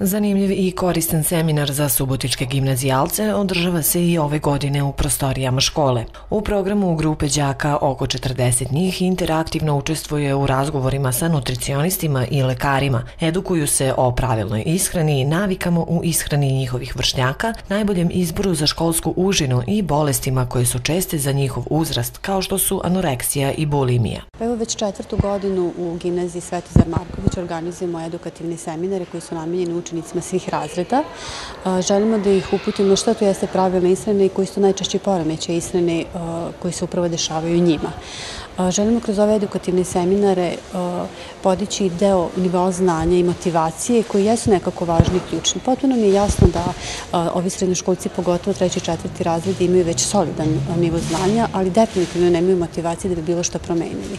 Zanimljiv i koristan seminar za subotičke gimnazijalce održava se i ove godine u prostorijama škole. U programu grupe đaka oko 40 njih interaktivno učestvuje u razgovorima sa nutricionistima i lekarima. Edukuju se o pravilnoj ishrani, navikama u ishrani njihovih vršnjaka, najboljem izboru za školsku užinu i bolestima koje su česte za njihov uzrast, kao što su anoreksija i bulimija. Pa evo već četvrtu godinu u gimnaziji Svetozar Marković organizujemo edukativne seminare koji su namenjeni učenicima svih razreda. Želimo da ih uputimo što to jeste pravilna ishrana i koji su najčešći poremeće ishrane koji se upravo dešavaju njima. Želimo kroz ove edukativne seminare podići deo nivoa znanja i motivacije koji jesu nekako važni i ključni. Potpuno mi je jasno da ovi srednjoškolci, pogotovo treći i četvrti razred, imaju već solidan nivo znanja, ali definitivno nemaju motivacije da bi bilo što promenili.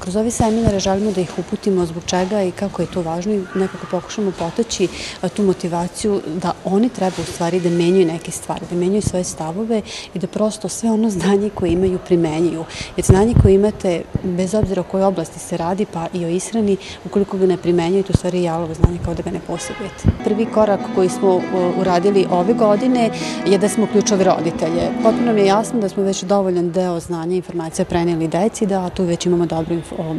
Kroz ove seminare želimo da ih uputimo zbog čega i kako je to važno i nekako pokušamo potaći tu motivaciju da oni treba u stvari da menjaju neke stvari, da menjaju svoje stavove i da prosto sve ono znanje koje imaju primenjuju. Jer znanje koje imate, bez obzira o kojoj oblasti se radi, pa i o ishrani, ukoliko ga ne primenjujete, u stvari je jalovo znanje kao da ga ne posjedujete. Prvi korak koji smo uradili ove godine je da smo uključili roditelje. Potpuno mi je jasno da smo već dovoljan deo znanja i informacija preneli deci, da tu već imamo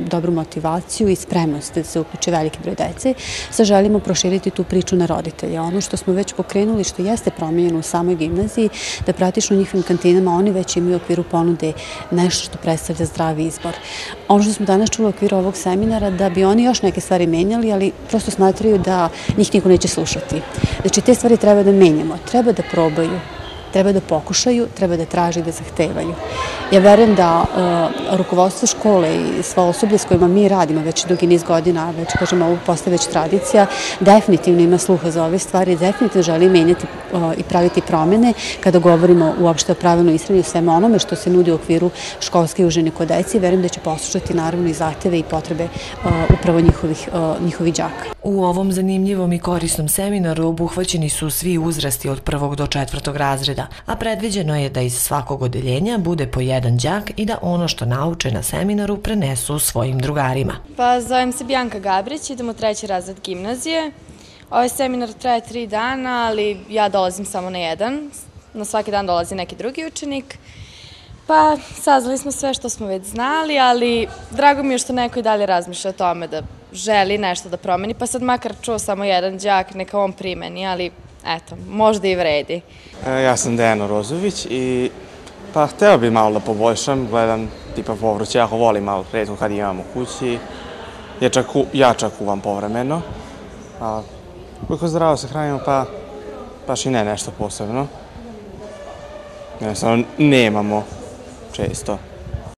dobru, motivaciju i spremnost da se uključi veliki broj dece. Sad želimo proširiti tu priču na roditelje. Ono što smo već pokrenuli, što jeste promenjeno u samoj gimnaziji, da praktično u njihovim kantinama oni već imaju u okviru ponude nešto što predstavlja zdravi izbor. Ono što smo danas čuli u okviru ovog seminara, da bi oni još neke stvari menjali, ali prosto smatraju da njih niko neće slušati. Znači, te stvari treba da menjamo, treba da probaju, treba da pokušaju, treba da traže i da zahtevaju. Ja verujem da uh, rukovodstvo škole i sva osoblje s kojima mi radimo već dugi niz godina, već kažemo ovo postaje već tradicija, definitivno ima sluha za ove stvari, definitivno želi menjati uh, i praviti promene kada govorimo uopšte o pravilnoj ishrani i svema onome što se nudi u okviru školske užine kod deci. Verujem da će poslušati naravno i zahteve i potrebe uh, upravo njihovih, njihovih džaka. U ovom zanimljivom i korisnom seminaru obuhvaćeni su svi uzrasti od prvog do četvrtog razreda, a predviđeno je da iz svakog odeljenja bude po jedan đak i da ono što nauče na seminaru prenesu svojim drugarima. Pa zovem se Bjanka Gabrić, idem u treći razred gimnazije. Ovaj seminar traje tri dana, ali ja dolazim samo na jedan. Na svaki dan dolazi neki drugi učenik. Pa, saznali smo sve što smo već znali, ali drago mi je što neko i dalje razmišlja o tome da želi nešto da promeni, pa sad makar čuo samo jedan đak, neka on primeni, ali eto, možda i vredi. E, ja sam Dejano Rozović i pa hteo bi malo da poboljšam, gledam tipa povrće, jako volim malo redko kad imam u kući, ja čak, ja čak kuvam povremeno, a koliko zdravo se hranimo, pa baš i ne nešto posebno. Jednostavno, nemamo često.